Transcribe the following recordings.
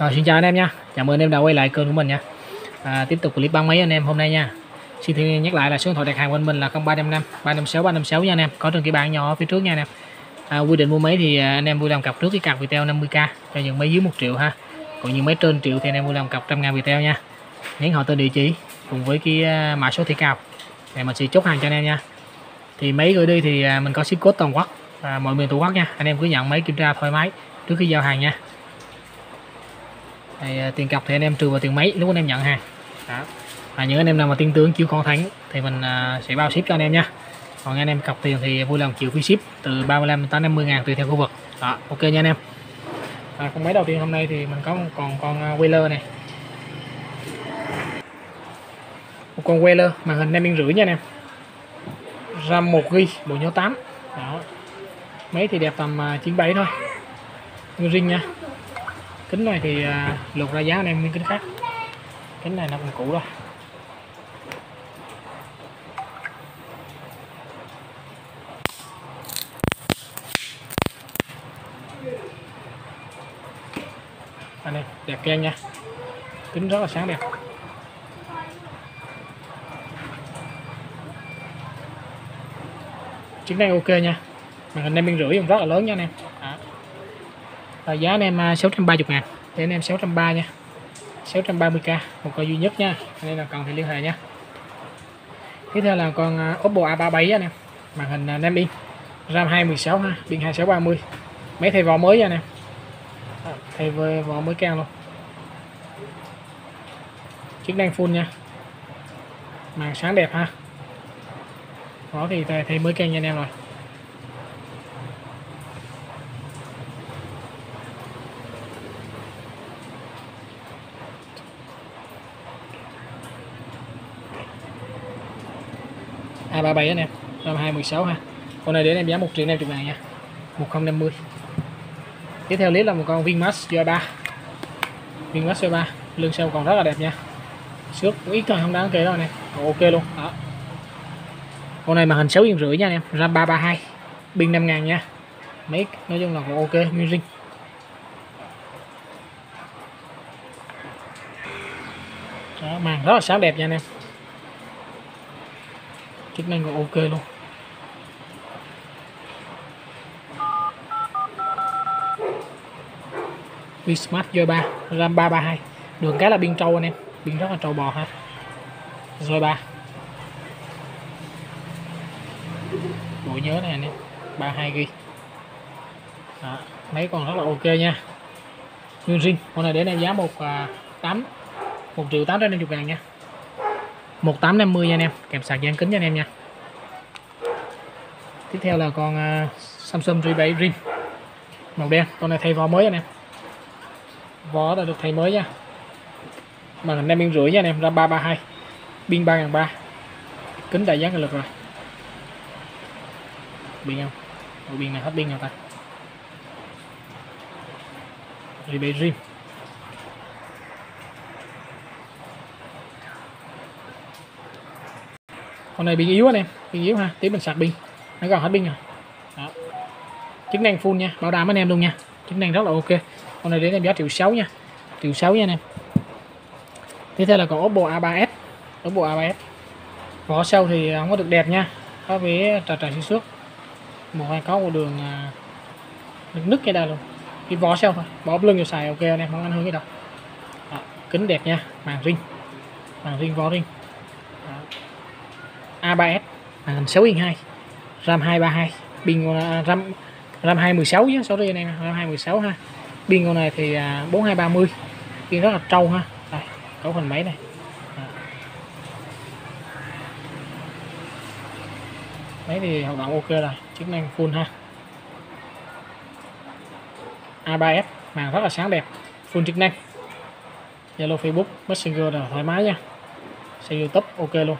Rồi xin chào anh em nha. Chào mừng anh em đã quay lại kênh của mình nha. À, tiếp tục clip bán máy anh em hôm nay nha. Xin thêm nhắc lại là số điện thoại đặt hàng bên mình là 0355 356 356 nha anh em. Có trên cái bảng nhỏ phía trước nha anh em. À, quy định mua máy thì à, anh em vui làm cặp trước cái cặp Viettel 50k cho những máy dưới 1 triệu ha. Còn những máy trên triệu thì anh em vui làm cặp trăm ngàn Viettel nha. Nhấn họ tên địa chỉ cùng với cái à, mã số thẻ cào để mình sẽ chốt hàng cho anh em nha. Thì máy gửi đi thì à, mình có ship code toàn quốc và mọi miền tổ quốc nha. Anh em cứ nhận máy kiểm tra thoải mái trước khi giao hàng nha. Thì, à, tiền cọc thì anh em trừ vào tiền máy lúc anh em nhận hàng đó. và những anh em nào mà tin tưởng chịu khó thắng thì mình à, sẽ bao ship cho anh em nha. Còn anh em cọc tiền thì vui lòng chịu phí ship từ 35 đến 50 ngàn tùy theo khu vực. Đó ok nha anh em. À, con máy đầu tiên hôm nay thì mình có một còn con uh, Wheeler này. Một con Wheeler màn hình 5 inch rưỡi nha anh em. RAM 1 GB bộ nhớ 8 đó. Máy thì đẹp tầm uh, 97 thôi. Ring nha kính này thì à, ra giá anh em miếng kính khác. Kính này nó còn cũ rồi. Anh em đẹp keng nha. Kính rất là sáng đẹp. Chức năng ok nha. Màn hình em biên rưỡi cũng rất là lớn nha anh em. Và giá anh em à, 630 ngàn. Để anh em 630 nha. 630k một con duy nhất nha. Nên là cần thì liên hệ nha. Tiếp theo là con à, Oppo A37 anh em. Màn hình à, 5 inch RAM 216 ha pin 2630 máy thay vỏ mới nha anh em. À, thay vỏ mới cao luôn. Chức năng full nha. Màn sáng đẹp ha. Đó thì thay mới cao nha anh em rồi. 237 anh em năm 216 ha. Con này để em giá 1 triệu 50 ngàn nha. 1050 tiếp theo clip là một con Vinmax Joy 3 Vinmax Joy 3 lưng sau còn rất là đẹp nha. Xước cũng ít thôi không đáng kể đâu nè. Ok luôn. Đó. Con này màn hình 6 yên rưỡi nha anh em. RAM 332 pin 5 ngàn nha. Mấy nói chung là còn ok nguyên ring đó, màn rất là sáng đẹp nha anh em chức năng còn ok luôn. Vsmart Joy 3 RAM 332 đường cái là biên trâu anh em. Biên rất là trâu bò ha. Joy 3 bộ nhớ này anh em. 32 GB Đó, máy còn rất là ok nha. Nguyên riêng con này để em giá một à, tám một triệu tám trăm năm ngàn nha. 1850 nha anh em. Kèm sạc dán kính cho anh em nha. Tiếp theo là con uh, Samsung J7 Rim màu đen con này thay vỏ mới anh em. Vỏ đã được thay mới nha. Màn hình 5 inch rưỡi nha anh em RAM 332 pin 3003 kính đại giác lực rồi. Pin không? Ủa, pin này hết pin rồi ta. J7 Rim con này pin yếu anh em pin yếu ha. Tí mình sạc pin. Nó còn hết pin rồi. Đó. chức năng full nha, bảo đảm anh em luôn nha. Chức năng rất là ok. Con này đến em giá triệu sáu nha. Triệu sáu nha anh em. Tiếp theo là còn Oppo A3s Oppo A3s vỏ sau thì không có được đẹp nha. Có vẻ trà trà xuyên suốt một hai có một đường à, nước nứt cái đây luôn. Cái vỏ sau thôi. Bỏ lưng vào xài ok anh em, không ảnh hưởng cái đâu. Đó. kính đẹp nha. Màn riêng màn riêng vỏ ring. A3s màn hình 6 inch 2 RAM 232 pin con uh, RAM RAM 216 nhé sorry anh em RAM 216 ha. Pin con này thì à, uh, 4230 pin rất là trâu ha. Đây cấu hình máy này. Máy thì hoạt động ok rồi chức năng full ha. A3S màn rất là sáng đẹp full chức năng. Zalo Facebook Messenger là thoải mái nha. Xem YouTube ok luôn.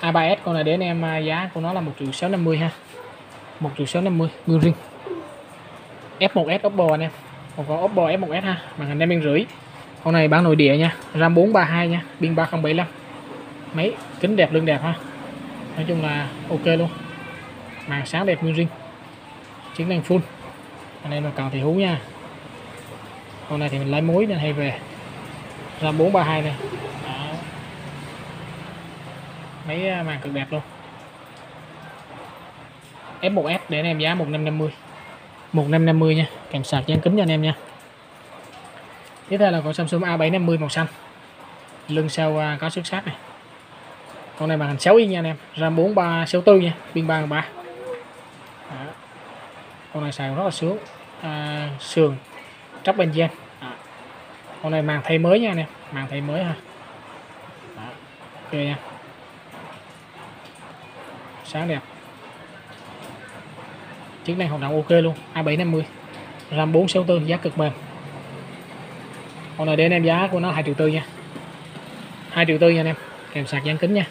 A3S con này để anh em à, giá của nó là 1 triệu 650 ha. 1 triệu 650 nguyên riêng. F1S Oppo anh em. Còn con Oppo F1S ha, màn hình 5 inch rưỡi con này bán nội địa nha, RAM 432 nha, pin 3075 máy kính đẹp, lưng đẹp ha. Nói chung là ok luôn. Màn sáng đẹp, nguyên riêng. Chức năng full. Anh em là cần thì hú nha. Con này thì mình lấy mối nên hay về. RAM 432 này mấy à, màn cực đẹp luôn. F1S để anh em giá 1550 1550 nha. Kèm sạc dán kính cho anh em nha. Tiếp theo là con Samsung A750 màu xanh. Lưng sau à, có xuất sắc này. Con này màn hình 6 inch nha anh em. RAM 4364 nha. Pin 3 3 con này xài rất là sướng. À, sườn. Trắp bên gen con này màn thay mới nha anh em. Màn thay mới ha. Đó. ok nha sáng đẹp. Chức năng hoạt động ok luôn A750 RAM 464 giá cực mềm con này đến em giá của nó 2 triệu tư nha. 2 triệu tư nha anh em, kèm sạc dán kính nha.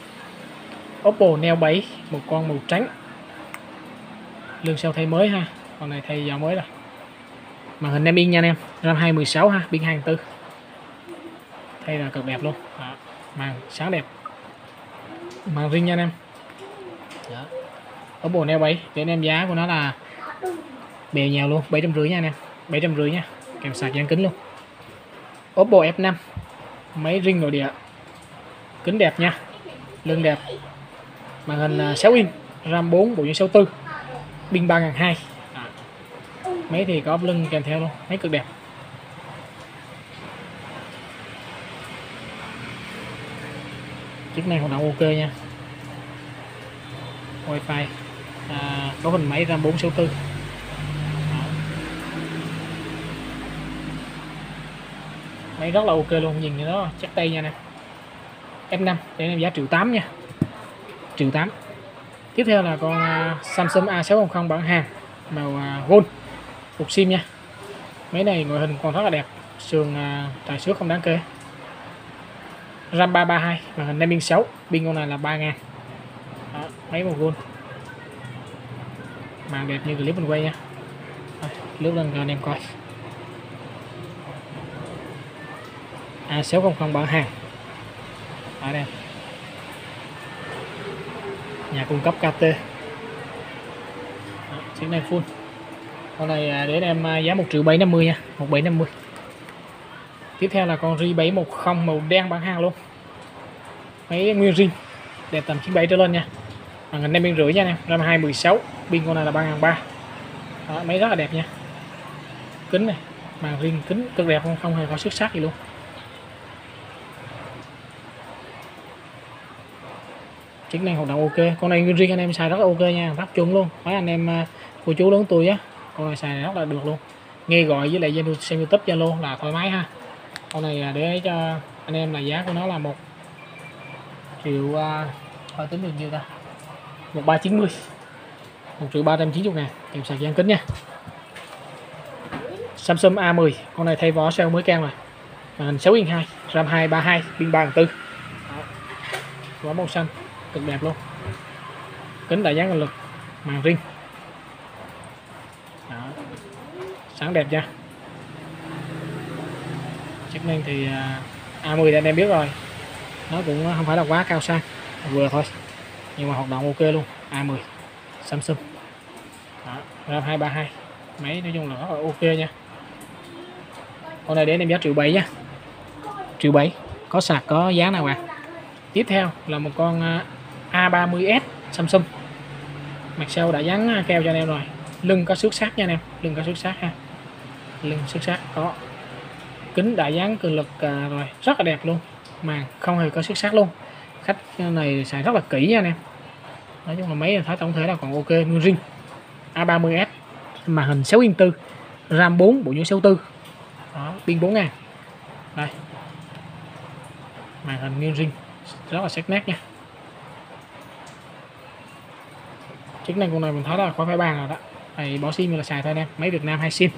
Oppo Neo 7 một con màu trắng. Lương sau thay mới ha, con này thay dạo mới rồi. Màn hình em in nha anh em, RAM 216 ha biên 24 thay là cực đẹp luôn. Đó. màn sáng đẹp. Màn riêng nha anh em. Dạ. Đó. bộ Neo 7 anh em giá của nó là bèo nhèo luôn 750 nha anh em. 750 nha, kèm sạc dán kính luôn. Oppo F5 máy ring nội địa. Kính đẹp nha, lưng đẹp. Màn hình 6 inch, RAM 4 bộ nhớ 64 pin 3200 à. máy thì có lưng kèm theo luôn, máy cực đẹp. Chức năng hoạt động ok nha wifi. À, cấu hình máy RAM 464 Đó. máy rất là ok luôn nhìn cái đó chắc tay nha nè. F5 để là giá triệu 8 nha. Triệu 8 tiếp theo là con à, Samsung A600 bản hàng màu à, gold. Cục sim nha. Máy này ngoại hình còn rất là đẹp sườn à, tài xước không đáng kể. RAM 332 màn hình 5 pin 6 pin con này là 3 ngàn. Đó, mấy một vuông màn đẹp như clip mình quay nha. Rồi, lướt lên cho anh em coi. À, A600 bảo hàng. Ở đây. Nhà cung cấp KT. Chiếc này full. Con này à, để em à, giá 1 triệu 750 nha. 1750 tiếp theo là con ri 710 màu đen bản hàng luôn. Máy nguyên rin đẹp tầm 97 trở lên nha màn hình 5 pin rưỡi nha anh em. RAM 216 pin con này là 3300 đó, máy rất là đẹp nha. Kính này màn riêng kính cực đẹp không không hề có xuất sắc gì luôn. Chức năng hoạt động ok. Con này riêng anh em xài rất là ok nha rất chuẩn luôn. Mấy anh em à, cô chú lớn tuổi á con này xài rất là được luôn. Nghe gọi với lại Zalo xem youtube zalo là thoải mái ha. Con này à, để cho anh em là giá của nó là một triệu uh, tính được nhiêu ta? Một ba chín mươi. Một triệu ba trăm chín mươi ngàn kèm sạc gian kính nha. Samsung A10 con này thay vỏ sau mới can rồi màn hình 6 yên 2 RAM 232 pin 3 4 vỏ màu xanh, cực đẹp luôn. Kính đại dáng lực, màn riêng. Đó. sáng đẹp nha. Chức năng thì à, A10 thì anh em biết rồi. Nó cũng không phải là quá cao sang vừa thôi nhưng mà hoạt động ok luôn. A10 Samsung. Đó. RAM 232 máy nói chung là rất là ok nha. Con này để em giá triệu bảy nha. Triệu bảy, có sạc, có giá nào ạ? À? tiếp theo là một con à, A30s Samsung. Mặt sau đã dán à, keo cho anh em rồi. Lưng có xuất sắc nha anh em. Lưng có xuất sắc ha. Lưng xuất sắc có. Kính đã dán cường lực à, rồi. Rất là đẹp luôn. Màn không hề có xuất sắc luôn khách này xài rất là kỹ nha anh em. Nói chung là máy thấy tổng thể là còn ok, nguyên riêng. A30s màn hình 6 inch 4 RAM 4 bộ nhớ 64 đó, pin 4 ngàn. Đây. Màn hình nguyên riêng, rất là sắc nét nha. Chức năng con này mình thấy là khỏi phải bàn rồi đó. Này bỏ sim là xài thôi anh em máy Việt Nam hay sim.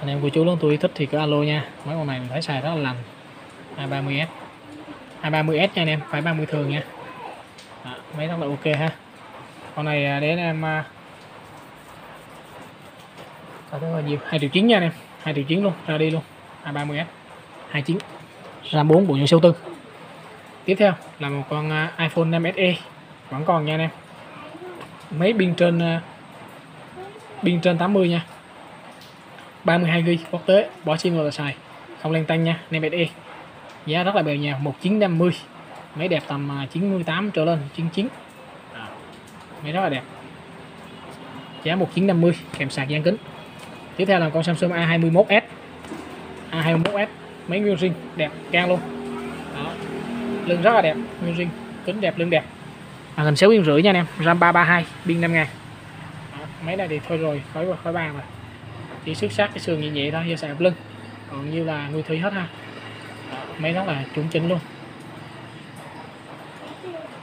Anh em của chú lớn tuổi thích thì cứ alo nha. Mấy con này mình thấy xài rất là lành. A30s A30s nha anh em phải 30 thường nha. Đó, máy rất là ok ha. Con này à, đến em à, có rất là nhiều hai triệu chín nha anh em hai triệu chín luôn ra đi luôn. 230S 29 RAM 4 bộ nhớ siêu tư. Tiếp theo là một con à, iPhone 5SE vẫn còn nha anh em. Mấy pin trên pin trên 80 nha. 32 GB quốc tế bỏ sim vào là xài. Không lên tăng nha nem E giá rất là bèo nhào 1950 máy đẹp tầm à, 98 trở lên 99 à, máy rất là đẹp. Giá 1950 kèm sạc gian kính. Tiếp theo là con Samsung A21s A21s máy nguyên zin đẹp gan luôn. Đó. lưng rất là đẹp nguyên zin kính đẹp lưng đẹp. Màn hình 6 yên rưỡi nha anh em RAM 332 pin 5 ngàn. Đó. máy này thì thôi rồi khỏi khỏi bàn rồi. Chỉ xuất sắc cái sườn nhẹ nhẹ thôi do sạc lưng. Còn như là nuôi thủy hết ha máy rất là chuẩn chỉnh luôn.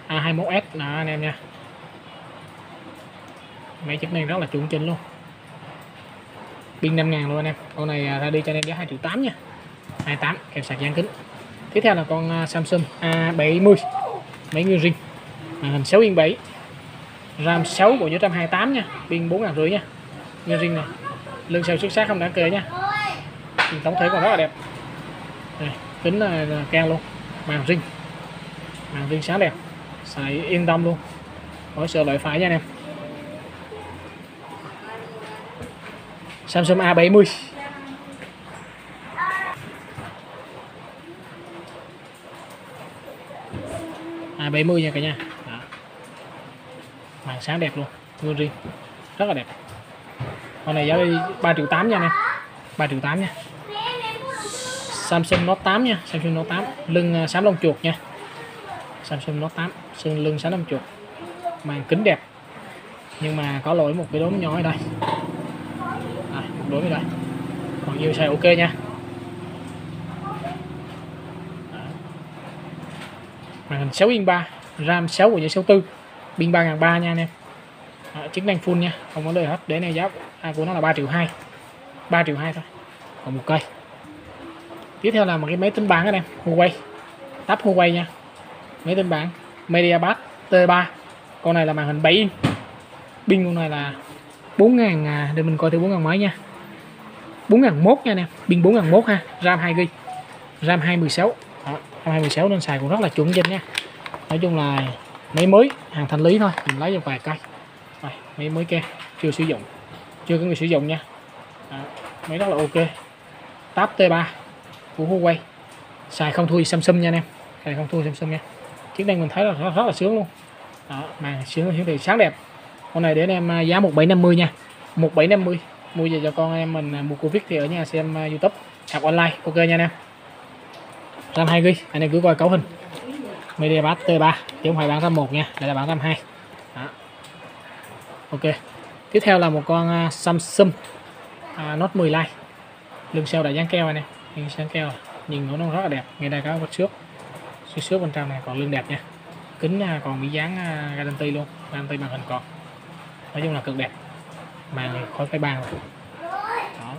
A21s nè, anh em nha. Máy chức năng rất là chuẩn chỉnh luôn. Pin 5 ngàn luôn anh em. Con này à, ra đi cho anh em giá 2 triệu 8 nha. 28 kèm sạc gian kính. Tiếp theo là con à, Samsung A70 máy nguyên riêng màn hình 6 yên 7 RAM 6 của nhớ 128 nha. Pin 4 ngàn rưỡi nha. Nguyên riêng này. Lưng sau xuất sắc không đáng kể nha. Tổng thể còn rất là đẹp này, kính là, là keo luôn. Màn zin màn zin sáng đẹp. Xài yên tâm luôn. Khỏi sợ loại phải nha anh em. Samsung A70 A70 nha cả nhà. Đó. màn sáng đẹp luôn. Nguyên riêng. Rất là đẹp. Con này giá đi 3 triệu 8 nha anh em. 3 triệu 8 nha. Samsung Note 8 nha Samsung Note 8 lưng à, xám lông chuột nha. Samsung Note 8 xương lưng xám lông chuột. Màn kính đẹp nhưng mà có lỗi một cái đốm nhỏ ở đây. À, một đốm ở đây. Còn nhiều xài ok nha. Màn hình 6 yên 3 RAM 6 của 64 pin 3003 nha anh em. À, chức năng full nha không có lời hết. Để này giá à, của nó là 3 triệu 2 3 triệu 2 thôi. Còn một cây tiếp theo là một cái máy tính bảng anh em Huawei. Tắp Huawei nha. Máy tính bảng MediaPad T3. Con này là màn hình 7 inch. Pin con này là 4000 à, để mình coi thử 4000 mấy nha. 4001 nha anh em pin 4001 ha. RAM 2GB RAM 216 Đó, RAM 216 nên xài cũng rất là chuẩn chỉnh nha. Nói chung là máy mới hàng thanh lý thôi. Mình lấy cho vài cây. Đây, máy mới kia chưa sử dụng. Chưa có người sử dụng nha. Đó, máy rất là ok. Tab T3 của Huawei. Xài không thua gì Samsung nha anh em. Xài không thua Samsung nha. Chiếc này mình thấy là rất, rất là sướng luôn. Đó mà sướng hiển thị sáng đẹp. Con này để anh em à, giá 1750 nha. 1750 mua về cho con em mình à, mua Covid thì ở nhà xem à, YouTube học online. Ok nha anh em. RAM 2 GB anh em cứ coi cấu hình. MediaPad T3 chứ không phải bản RAM 1 nha đây là bản RAM 2 đó. ok. Tiếp theo là một con Samsung à, Note 10 Lite. Lưng sau đã dán keo này hình sáng keo, nhìn nó rất là đẹp. Ngay đây có vật trước xuyên xước bên trong này còn lưng đẹp nha. Kính à, còn bị dán à, garanti luôn garanti màn hình còn. Nói chung là cực đẹp. Màn khỏi phải bàn rồi. Đó.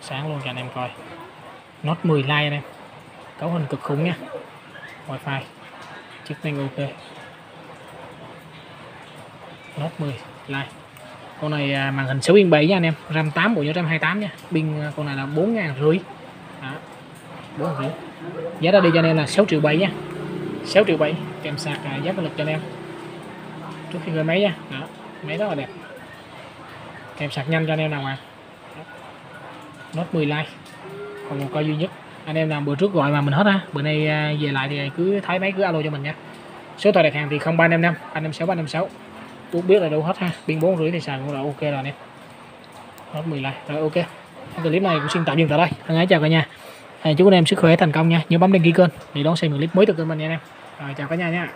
Sáng luôn, cho anh em coi. Note 10 Lite anh em. Cấu hình cực khủng nha. Wifi. Chức năng ok. Note 10 Lite con này à, màn hình 6 yên 7 nha anh em. RAM 8 bộ nhớ 128 nha. Pin à, con này là 4 ngàn rưỡi. Đó 4 rưỡi. Giá ra đi cho anh em là 6 triệu 7 nha. 6 triệu 7 kèm sạc à, giá giá lực cho anh em. Trước khi khởi máy nha. Đó, máy rất là đẹp. Kèm sạc nhanh cho anh em nào mà. Note 10 like, còn một coi duy nhất. Anh em làm bữa trước gọi mà mình hết ha. Bữa nay về lại thì cứ thấy máy, cứ alo cho mình nha. Số tài đặt hàng thì 0355 356 356 Tú biết là đâu hết ha. Pin bốn rưỡi thì xài cũng là ok rồi nè. Hết 10 like rồi ok. Clip này cũng xin tạm dừng tại đây. Thân ái chào cả nhà. À, chúc anh em sức khỏe thành công nha. Nhớ bấm đăng ký kênh để đón xem những clip mới từ kênh mình nha anh em. Rồi chào cả nhà nha.